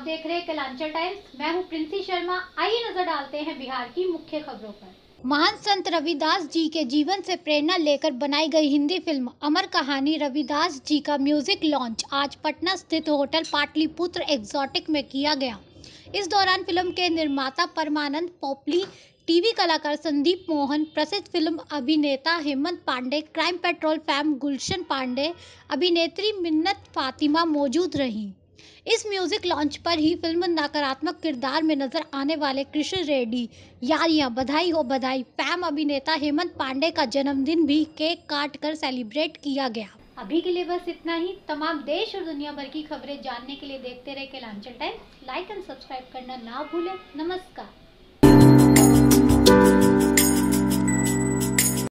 Kelanchal times. मैं हूँ प्रिंसी शर्मा। आइए नज़र डालते हैं बिहार की मुख्य खबरों पर। महान संत रविदास जी के जीवन से प्रेरणा लेकर बनाई गई हिंदी फ़िल्म अमर कहानी रविदास जी का म्यूज़िक लॉन्च आज पटना स्थित होटल पाटलिपुत्र एग्जॉटिक में किया गया। इस दौरान फ़िल्म के निर्माता परमानंद पोपली, टीवी कलाकार संदीप मोहन, प्रसिद्ध फ़िल्म अभिनेता Hemant Pandey, Crime Patrol fame Gulshan Pandey, अभिनेत्री मिन्नत फातिमा मौजूद रहीं। इस म्यूज़िक लॉन्च पर ही फ़िल्म नकारात्मक किरदार में नज़र आने वाले कृष्ण रेड्डी, यारियाँ, बधाई हो बधाई, फैम अभिनेता हेमंत पांडे का जन्मदिन भी केक काट कर सेलिब्रेट किया गया। अभी के लिए बस इतना ही। तमाम देश और दुनिया भर की खबरें जानने के लिए देखते रहे के लांचल टाइम लाइक एंड सब्सक्राइब करना ना भूलें। नमस्कार।